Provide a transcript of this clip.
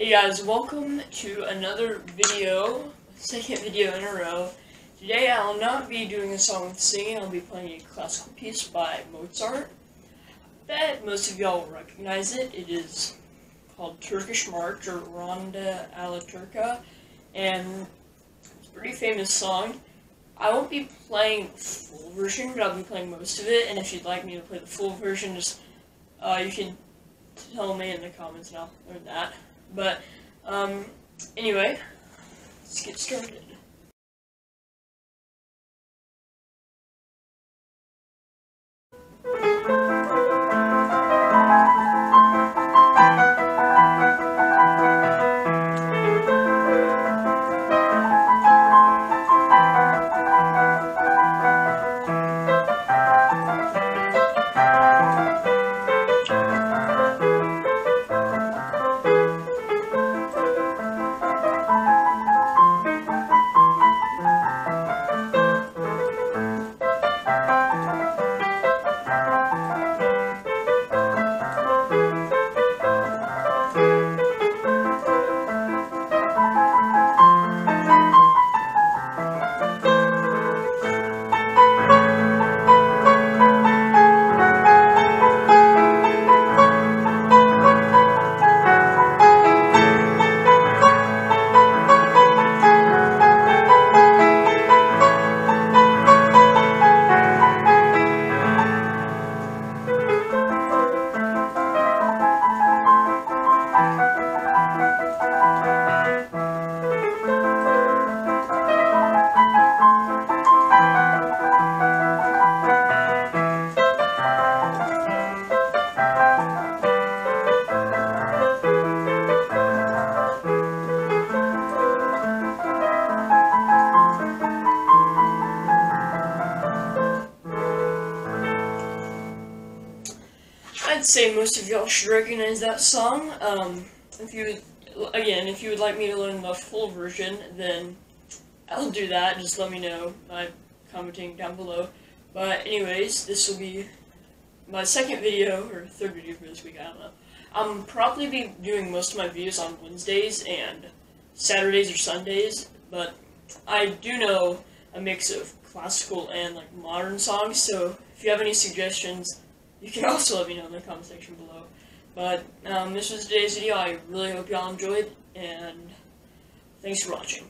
Hey guys, welcome to another video, second video in a row. Today I'll not be doing a song with singing, I'll be playing a classical piece by Mozart. I bet most of y'all will recognize it. It is called Turkish March or Ronda alla Turca, and it's a pretty famous song. I won't be playing the full version, but I'll be playing most of it, and if you'd like me to play the full version, just, uh, you can tell me in the comments and I'll learn that. But, um, anyway, let's get started. I'd say most of y'all should recognize that song. Um, if you again, if you would like me to learn the full version, then I'll do that. Just let me know by commenting down below. But anyways, this will be my second video, or third video for this week, I don't know. I'm probably be doing most of my videos on Wednesdays and Saturdays or Sundays, but I do know a mix of classical and like modern songs, so if you have any suggestions, you can also let me know in the comment section below. But um, this was today's video. I really hope y'all enjoyed, and thanks for watching.